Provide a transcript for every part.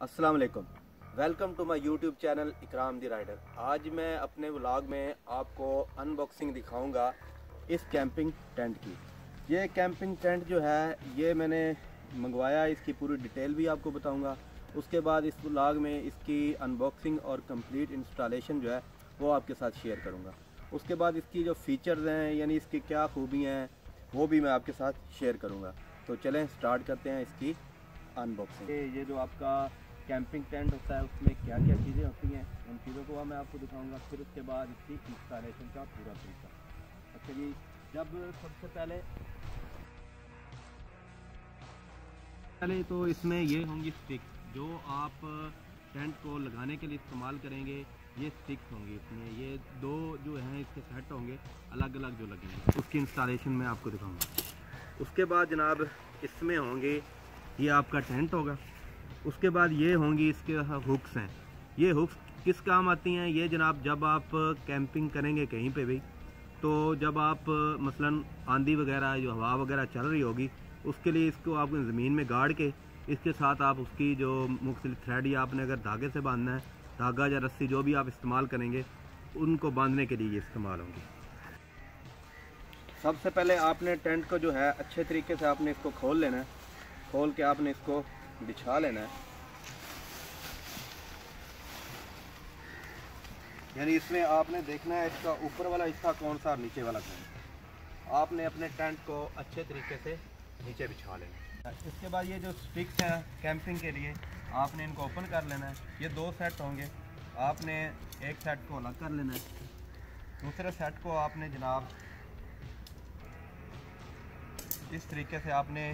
अस्सलाम वालेकुम welcome to my YouTube channel Ikram the rider. आज मैं अपने व्लॉग में आपको अनबॉक्सिंग दिखाऊँगा इस कैंपिंग टेंट की। ये कैंपिंग टेंट जो है, ये मैंने मंगवाया, इसकी पूरी डिटेल भी आपको बताऊँगा। उसके बाद इस व्लॉग में इसकी अनबॉक्सिंग और कंप्लीट इंस्टॉलेशन जो है, वो आपके साथ शेयर करूँगा। उसके बाद इसकी जो फीचर्स हैं, यानी इसकी क्या खूबियाँ हैं, वो भी मैं आपके साथ शेयर करूँगा। तो चलें, स्टार्ट करते हैं इसकी अनबॉक्सिंग। ये जो आपका कैंपिंग टेंट होता है, उसमें क्या क्या चीज़ें होती हैं, उन चीज़ों को मैं आपको दिखाऊँगा। फिर उसके बाद इसकी इंस्टॉलेशन का पूरा तरीका। अच्छा जी, जब सबसे पहले पहले तो इसमें ये होंगी स्टिक जो आप टेंट को लगाने के लिए इस्तेमाल करेंगे, ये स्टिक्स होंगी इसमें। ये दो जो हैं, इसके सेट होंगे अलग अलग जो लगेंगे। उसकी इंस्टॉलेशन में आपको दिखाऊँगा। उसके बाद जनाब, इसमें होंगे, ये आपका टेंट होगा। उसके बाद ये होंगी इसके हुक्स हैं। ये हुक्स किस काम आती हैं? ये जनाब, जब आप कैंपिंग करेंगे कहीं पे भी तो जब आप, मसलन आंधी वगैरह, जो हवा वगैरह चल रही होगी, उसके लिए इसको आप ज़मीन में गाड़ के, इसके साथ आप उसकी जो मुख्तलि थ्रेड या आपने अगर धागे से बांधना है, धागा या रस्सी जो भी आप इस्तेमाल करेंगे, उनको बांधने के लिए इस्तेमाल होंगी। सबसे पहले आपने टेंट को जो है अच्छे तरीके से आपने इसको खोल लेना है। खोल के आपने इसको बिछा लेना है। यानी इसमें आपने देखना है, इसका ऊपर वाला हिस्सा कौन सा और नीचे वाला कौन सा। आपने अपने टेंट को अच्छे तरीके से नीचे बिछा लेना है। इसके बाद ये जो स्टिक्स हैं कैंपिंग के लिए, आपने इनको ओपन कर लेना है। ये दो सेट होंगे। आपने एक सेट को अलग कर लेना है। दूसरे सेट को आपने जनाब इस तरीके से, आपने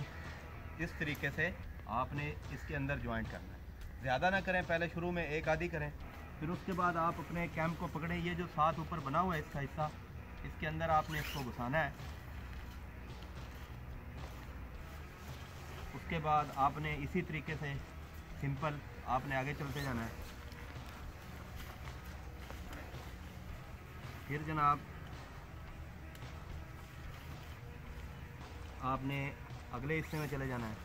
इस तरीके से आपने इसके अंदर ज्वाइंट करना है। ज़्यादा ना करें, पहले शुरू में एक आधी करें, फिर उसके बाद आप अपने कैम्प को पकड़ें। ये जो साथ ऊपर बना हुआ है, इसका हिस्सा, इसके अंदर आपने इसको घुसाना है। उसके बाद आपने इसी तरीके से सिंपल आपने आगे चलते जाना है। फिर जनाब, आपने अगले हिस्से में चले जाना है।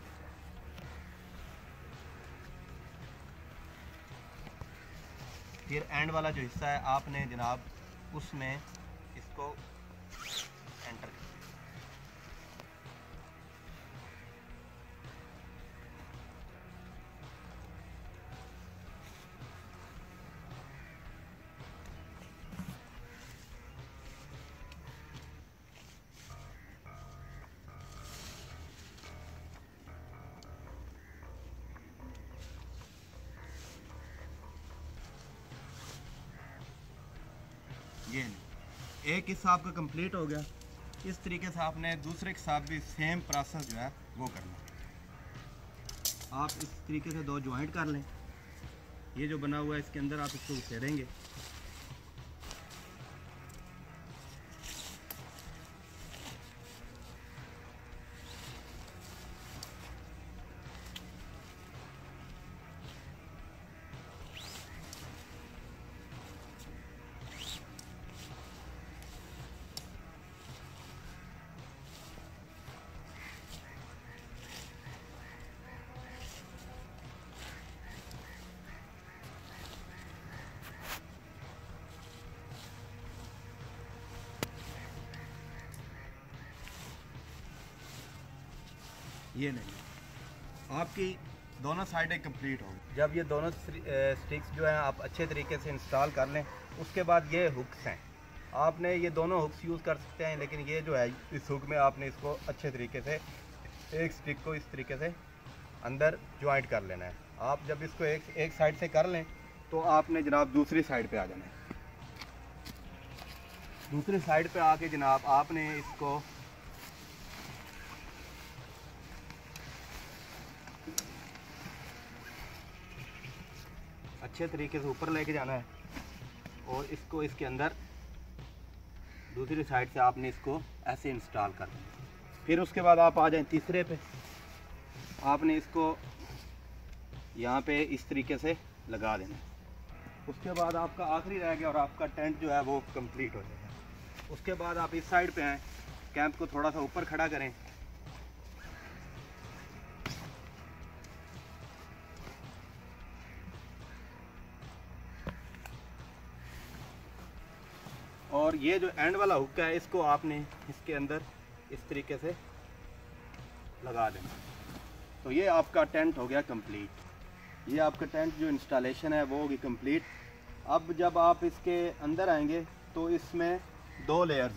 फिर एंड वाला जो हिस्सा है आपने जनाब उसमें इसको ये एक हिस्सा आपका कंप्लीट हो गया। इस तरीके से आपने दूसरे के साथ भी सेम प्रोसेस जो है, वो करना। आप इस तरीके से दो ज्वाइंट कर लें। ये जो बना हुआ है, इसके अंदर आप इसको उसेरेंगे ये नहीं आपकी दोनों साइडें कंप्लीट होंगी। जब ये दोनों स्टिक्स जो हैं, आप अच्छे तरीके से इंस्टॉल कर लें, उसके बाद ये हुक्स हैं। आपने ये दोनों हुक्स यूज़ कर सकते हैं, लेकिन ये जो है, इस हुक में आपने इसको अच्छे तरीके से, एक स्टिक को इस तरीके से अंदर ज्वाइंट कर लेना है। आप जब इसको एक एक साइड से कर लें तो आपने जनाब दूसरी साइड पे आ जाना है। दूसरी साइड पे आके जनाब आपने इसको अच्छे तरीके से ऊपर लेके जाना है और इसको इसके अंदर दूसरी साइड से आपने इसको ऐसे इंस्टॉल कर फिर उसके बाद आप आ जाएँ तीसरे पे। आपने इसको यहाँ पे इस तरीके से लगा देना उसके बाद आपका आखिरी रह गया और आपका टेंट जो है वो कंप्लीट हो जाएगा। उसके बाद आप इस साइड पे आएँ, कैंप को थोड़ा सा ऊपर खड़ा करें। और ये जो एंड वाला हुक है, इसको आपने इसके अंदर इस तरीके से लगा देना। तो ये आपका टेंट हो गया कंप्लीट ये आपका टेंट जो इंस्टॉलेशन है, वो होगी कंप्लीट अब जब आप इसके अंदर आएँगे तो इसमें दो लेयर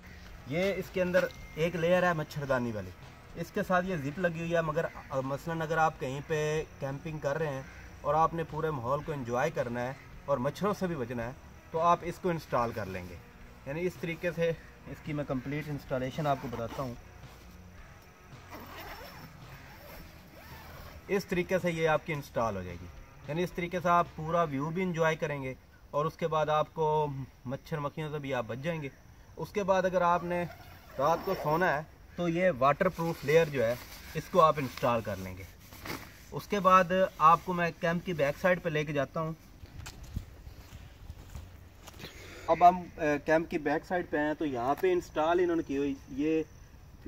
ये इसके अंदर एक लेयर है मच्छरदानी वाली। इसके साथ ये जिप लगी हुई है, मगर मसलन अगर आप कहीं पे कैंपिंग कर रहे हैं और आपने पूरे माहौल को एंजॉय करना है और मच्छरों से भी बचना है तो आप इसको इंस्टॉल कर लेंगे। यानी इस तरीके से इसकी मैं कंप्लीट इंस्टॉलेशन आपको बताता हूँ। इस तरीके से ये आपकी इंस्टॉल हो जाएगी। यानी इस तरीके से आप पूरा व्यू भी इंजॉय करेंगे और उसके बाद आपको मच्छर मक्खियों से भी आप बच जाएँगे। उसके बाद अगर आपने रात को सोना है तो ये वाटर प्रूफ लेयर जो है, इसको आप इंस्टॉल कर लेंगे। उसके बाद आपको मैं कैंप की बैक साइड पे लेके जाता हूँ। अब हम कैंप की बैक साइड पे हैं तो यहाँ पे इंस्टॉल इन्होंने की हुई, ये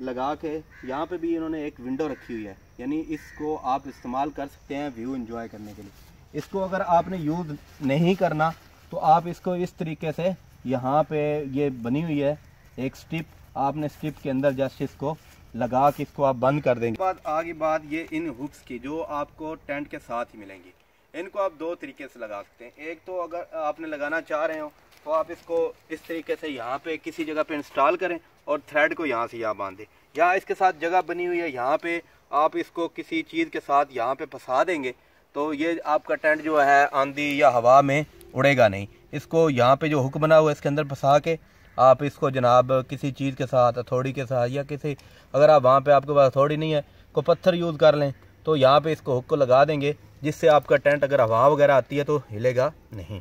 लगा के यहाँ पे भी इन्होंने एक विंडो रखी हुई है। यानी इसको आप इस्तेमाल कर सकते हैं व्यू एंजॉय करने के लिए। इसको अगर आपने यूज़ नहीं करना तो आप इसको इस तरीके से यहाँ पे ये बनी हुई है, एक स्टिप आपने स्टिप के अंदर जस्ट इसको लगा के इसको आप बंद कर देंगे। बाद, आगे बात ये इन हुक्स की जो आपको टेंट के साथ ही मिलेंगी। इनको आप दो तरीके से लगा सकते हैं। एक तो अगर आपने लगाना चाह रहे हो तो आप इसको इस तरीके से यहाँ पे किसी जगह पे इंस्टॉल करें और थ्रेड को यहाँ से यहाँ बांधें। या इसके साथ जगह बनी हुई है, यहाँ पे आप इसको किसी चीज़ के साथ यहाँ पे फंसा देंगे तो ये आपका टेंट जो है आंधी या हवा में उड़ेगा नहीं। इसको यहाँ पे जो हुक बना हुआ है, इसके अंदर फंसा के आप इसको जनाब किसी चीज़ के साथ, हथौड़ी के साथ या किसी, अगर आप वहाँ पे आपके पास हथौड़ी नहीं है, को पत्थर यूज़ कर लें तो यहाँ पे इसको हुक को लगा देंगे, जिससे आपका टेंट अगर हवा वगैरह आती है तो हिलेगा नहीं।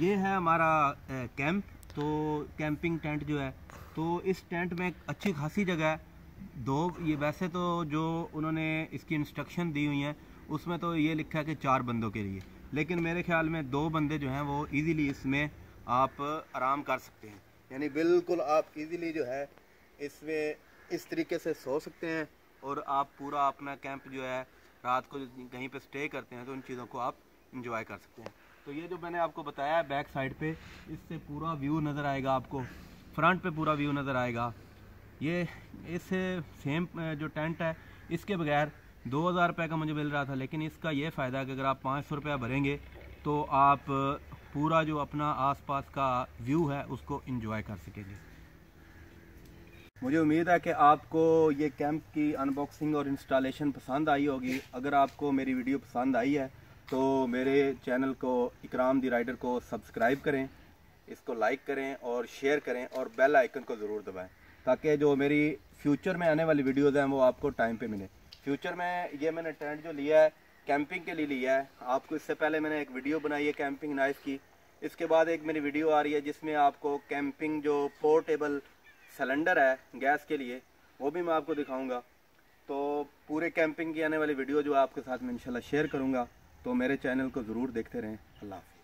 ये है हमारा कैंप तो कैंपिंग टेंट जो है तो इस टेंट में अच्छी खासी जगह है। दो, ये वैसे तो जो उन्होंने इसकी इंस्ट्रक्शन दी हुई हैं, उसमें तो ये लिखा है कि चार बंदों के लिए। लेकिन मेरे ख्याल में दो बंदे जो हैं, वो इजीली इसमें आप आराम कर सकते हैं। यानी बिल्कुल आप इजीली जो है, इसमें इस तरीके से सो सकते हैं और आप पूरा अपना कैंप जो है, रात को कहीं पे स्टे करते हैं तो उन चीज़ों को आप इंजॉय कर सकते हैं। तो ये जो मैंने आपको बताया है बैक साइड पे, इससे पूरा व्यू नज़र आएगा आपको। फ्रंट पे पूरा व्यू नज़र आएगा। ये, इस सेम जो टेंट है, इसके बगैर दो हज़ार रुपये का मुझे मिल रहा था, लेकिन इसका ये फ़ायदा है कि अगर आप पाँच सौ रुपया भरेंगे तो आप पूरा जो अपना आसपास का व्यू है, उसको इंजॉय कर सकेंगे। मुझे उम्मीद है कि आपको ये कैंप की अनबॉक्सिंग और इंस्टॉलेशन पसंद आई होगी। अगर आपको मेरी वीडियो पसंद आई है तो मेरे चैनल को, इकराम दी राइडर को सब्सक्राइब करें, इसको लाइक करें और शेयर करें और बेल आइकन को ज़रूर दबाएँ, ताकि जो मेरी फ्यूचर में आने वाली वीडियोज़ हैं वो आपको टाइम पे मिले। फ्यूचर में ये मैंने टेंट जो लिया है, कैंपिंग के लिए लिया है, आपको इससे पहले मैंने एक वीडियो बनाई है कैंपिंग नाइफ की। इसके बाद एक मेरी वीडियो आ रही है जिसमें आपको कैंपिंग जो पोर्टेबल सिलेंडर है, गैस के लिए, वो भी मैं आपको दिखाऊँगा। तो पूरे कैंपिंग की आने वाली वीडियो जो आपके साथ मैं इंशाल्लाह शेयर करूँगा। तो मेरे चैनल को ज़रूर देखते रहें। अल्लाह